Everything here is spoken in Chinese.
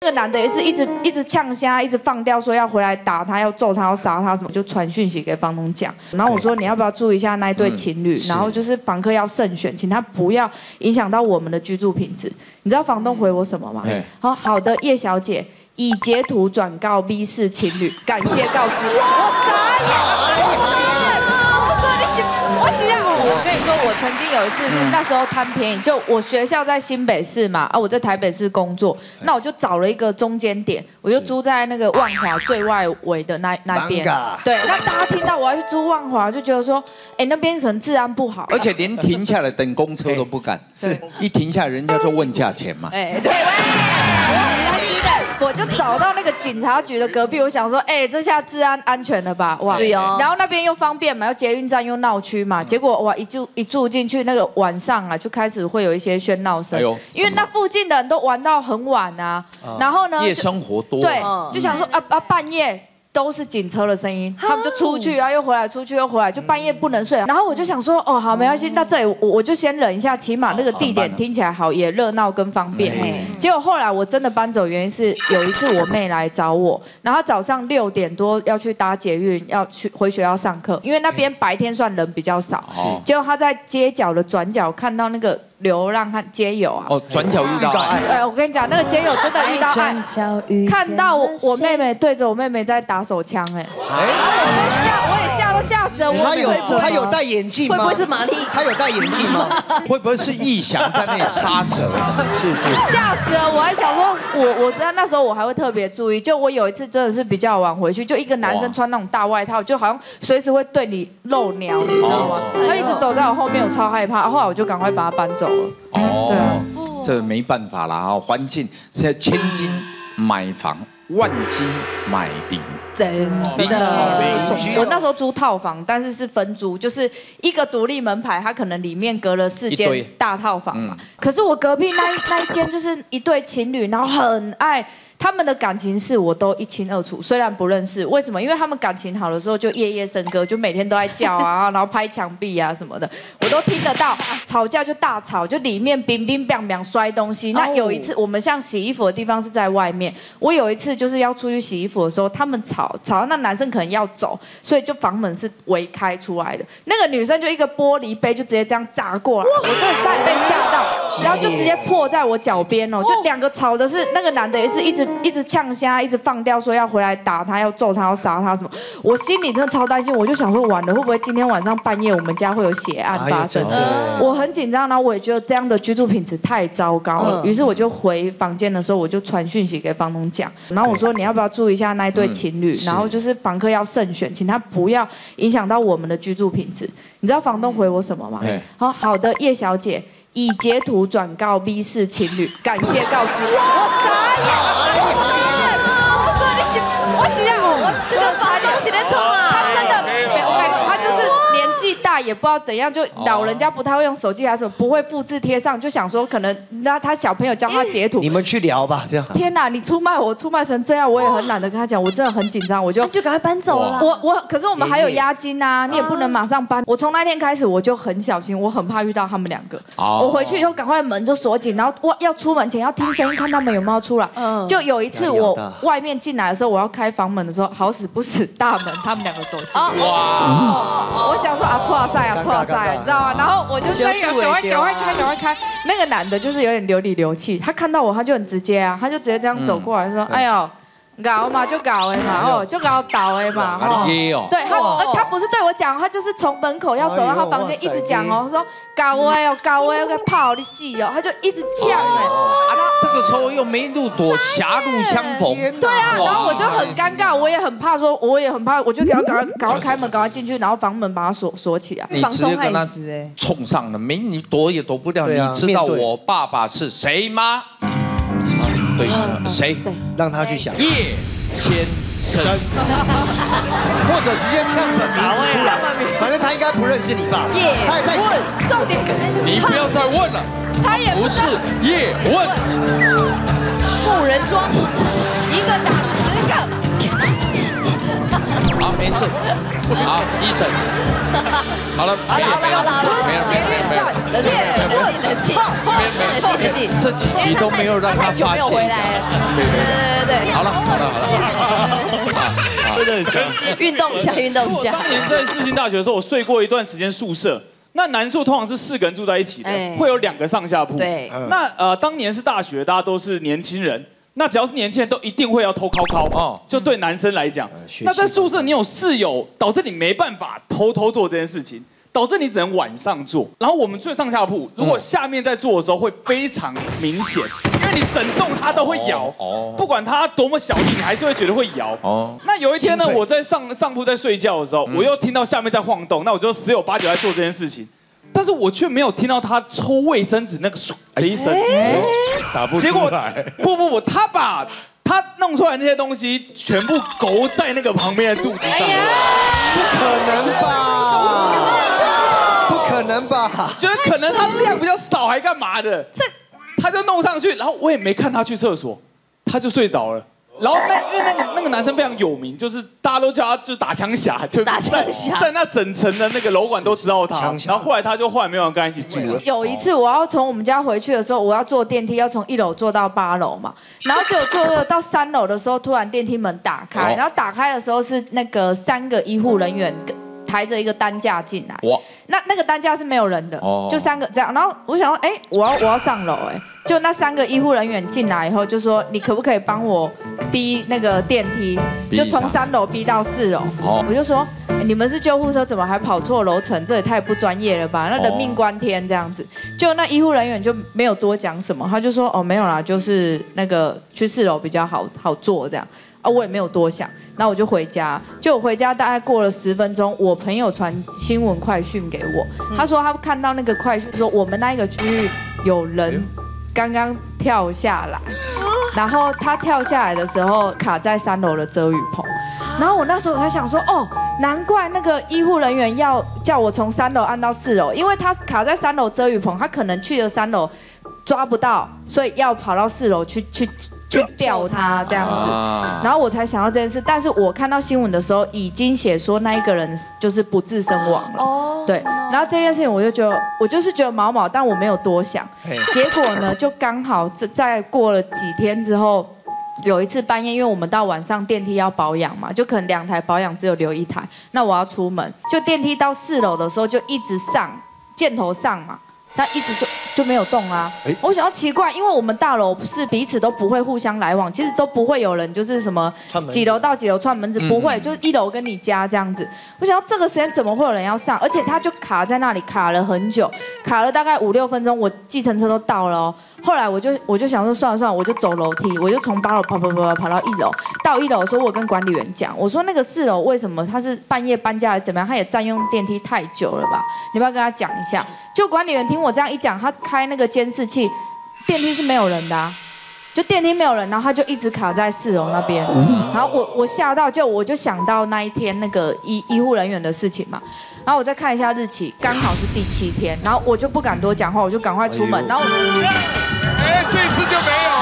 那个男的也是一直一直呛虾，一直放掉说要回来打他，要揍他，要杀他什么，就传讯息给房东讲。然后我说你要不要注意一下那一对情侣，然后就是房客要慎选，请他不要影响到我们的居住品质。你知道房东回我什么吗？好好的，叶小姐已截图转告 B 市情侣，感谢告知。我傻眼，我说你是我只要我跟你说，我曾经有一次是那时候贪便宜，就我学校在新北市嘛，啊我在台北市工作，那我就找了一个中间点，我就租在那个万华最外围的那那边。对，那大家听到我要去租万华，就觉得说，哎那边可能治安不好，而且连停下来等公车都不敢，是一停下来人家就问价钱嘛。哎，对。我就找到那个警察局的隔壁，我想说，哎，这下治安安全了吧？哇，是哦。然后那边又方便嘛，又捷运站又闹区嘛，结果哇，一住一住进去，那个晚上啊，就开始会有一些喧闹声。因为那附近的人都玩到很晚啊，然后呢，夜生活多。对，就想说啊啊，半夜。都是警车的声音，他们就出去啊，又回来，出去又回来，就半夜不能睡。然后我就想说，哦，好，没关系，那这里我我就先忍一下，起码那个地点听起来好，也热闹跟方便。结果后来我真的搬走，原因是有一次我妹来找我，然后早上六点多要去搭捷运，要去回学校上课，因为那边白天算人比较少。结果她在街角的转角看到那个。流浪汉街友啊！哦，转角遇到爱。哎，我跟你讲，那个街友真的遇到爱，看到我妹妹对着我妹妹在打手枪，哎，哎，我吓，我也吓都吓死了。他有他有戴眼镜吗？会不会是玛丽？他有戴眼镜吗？会不会是异想在那里杀蛇？是是。吓死了！我还想说，我我知道那时候我还会特别注意，就我有一次真的是比较晚回去，就一个男生穿那种大外套，就好像随时会对你露鸟，你知道吗？他一直走在我后面，我超害怕。后来我就赶快把他搬走了。哦，这没办法了啊！环境现在千金买房，万金买邻，真的。我那时候租套房，但是是分租，就是一个独立门牌，它可能里面隔了四间大套房嘛。可是我隔壁那那一间就是一对情侣，然后很爱。他们的感情事我都一清二楚，虽然不认识，为什么？因为他们感情好的时候就夜夜笙歌，就每天都在叫啊，然后拍墙壁啊什么的，我都听得到。吵架就大吵，就里面冰冰冰冰摔东西。那有一次我们像洗衣服的地方是在外面，我有一次就是要出去洗衣服的时候，他们吵吵到那男生可能要走，所以就房门是围开出来的。那个女生就一个玻璃杯就直接这样砸过来，我真的差点被吓到，然后就直接破在我脚边哦。就两个吵的是那个男的也是一直。一直呛虾，一直放掉，说要回来打他，要揍他，要杀他什么？我心里真的超担心，我就想说完了，会不会今天晚上半夜我们家会有血案发生？我很紧张，然后我也觉得这样的居住品质太糟糕了。于是我就回房间的时候，我就传讯息给房东讲，然后我说你要不要注意一下那一对情侣，然后就是房客要慎选，请他不要影响到我们的居住品质。你知道房东回我什么吗？好好的，叶小姐。已截图转告 B 市情侣，感谢告知。我傻眼，我傻眼，我说你是，我只要我这个发东西的冲纪大也不知道怎样，就老人家不太会用手机还是什么，不会复制贴上，就想说可能那他小朋友教他截图。你们去聊吧，这样。天哪，你出卖我出卖成这样，我也很懒得跟他讲，我真的很紧张，我就就赶快搬走了。我我可是我们还有押金啊，你也不能马上搬。我从那天开始我就很小心，我很怕遇到他们两个。我回去以后赶快门就锁紧，然后我要出门前要听声音，看他们有没有出来。嗯，就有一次我外面进来的时候，我要开房门的时候，好死不死大门他们两个走进。哇！我想说啊，错赛啊，错赛，你知道吗？然后我就赶快赶快开，赶快开。那个男的就是有点流里流气，他看到我他就很直接啊，他就直接这样走过来说：“哎呦。”搞嘛就搞哎嘛哦，就搞倒哎嘛哦，对他他不是对我讲，他就是从门口要走到他房间一直讲哦，他说搞哎哦搞哎，个泡的戏哦，他就一直呛哎，这个时候又没路躲，狭路相逢，对啊，然后我就很尴尬，我也很怕说，我也很怕，我就给他赶快 赶快开门，赶快进去，然后房门把它锁锁起来，你直接跟他冲上了，没你躲也躲不掉，你知道我爸爸是谁吗？对，谁？让他去想。叶先生，或者直接呛本名字出来，反正他应该不认识你吧。叶，他也在问。重点是，你不要再问了。他也不是叶问。木人桩，一个打没事。好，医生。好了，好了，好了，好了，没有，捷运站，冷静，冷静，冷静，冷静。这几集都没有让他发现。对对对对对。好了，好了，好了。真的很强。运动一下，运动一下。当年在世新大学的时候，我睡过一段时间宿舍。那男宿通常是四个人住在一起的，会有两个上下铺。对。那呃，当年是大学，大家都是年轻人。那只要是年轻人，都一定会要偷考考哦。就对男生来讲，那在宿舍你有室友，导致你没办法偷偷做这件事情，导致你只能晚上做。然后我们睡上下铺，如果下面在做的时候会非常明显，因为你整栋它都会摇。哦。不管它多么小力，你还是会觉得会摇。哦。那有一天呢，我在上上铺在睡觉的时候，我又听到下面在晃动，那我就十有八九在做这件事情。但是我却没有听到他抽卫生纸那个唰的一声，打不出来。不不不，他把他弄出来那些东西全部勾在那个旁边的柱子上。不可能吧？不可能吧？觉得可能他量比较少，还干嘛的？这他就弄上去，然后我也没看他去厕所，他就睡着了。然后那因为那个那个男生非常有名，就是大家都叫他就是打枪侠，就是打枪侠，在那整层的那个楼管都知道他。然后后来他就后来没有人跟他一起住了。有一次我要从我们家回去的时候，我要坐电梯，要从一楼坐到八楼嘛。然后就坐到三楼的时候，突然电梯门打开，然后打开的时候是那个三个医护人员抬着一个担架进来。哇！那那个担架是没有人的，就三个这样。然后我想说，哎，我要我要上楼，哎。就那三个医护人员进来以后，就说你可不可以帮我逼那个电梯，就从三楼逼到四楼。我就说你们是救护车，怎么还跑错楼层？这也太不专业了吧！那人命关天这样子。就那医护人员就没有多讲什么，他就说哦没有啦，就是那个去四楼比较好好做这样。啊我也没有多想，那我就回家。就我回家大概过了十分钟，我朋友传新闻快讯给我，他说他看到那个快讯说我们那一个区域有人。刚刚跳下来，然后他跳下来的时候卡在三楼的遮雨棚，然后我那时候才想说，哦，难怪那个医护人员要叫我从三楼按到四楼，因为他卡在三楼遮雨棚，他可能去了三楼抓不到，所以要跑到四楼去去。去吊他这样子，然后我才想到这件事。但是我看到新闻的时候，已经写说那一个人就是不治身亡了。哦，对。然后这件事情我就觉得，我就是觉得毛毛，但我没有多想。结果呢，就刚好在在过了几天之后，有一次半夜，因为我们到晚上电梯要保养嘛，就可能两台保养只有留一台。那我要出门，就电梯到四楼的时候就一直上箭头上嘛。他一直就就没有动啊！我想要奇怪，因为我们大楼不是彼此都不会互相来往，其实都不会有人就是什么几楼到几楼串门子，不会，就是一楼跟你家这样子。我想要这个时间怎么会有人要上？而且他就卡在那里卡了很久，卡了大概五六分钟，我计程车都到了哦。后来我就我就想说算了算了，我就走楼梯，我就从八楼跑跑跑跑到一楼。到一楼的时候，我跟管理员讲，我说那个四楼为什么他是半夜搬家还是怎么样？他也占用电梯太久了吧？你不要跟他讲一下。就管理员听我这样一讲，他开那个监视器，电梯是没有人的，就电梯没有人，然后他就一直卡在四楼那边。然后我我吓到，就我就想到那一天那个医医护人员的事情嘛。然后我再看一下日期，刚好是第七天，然后我就不敢多讲话，我就赶快出门。然后，哎，这次就没有了。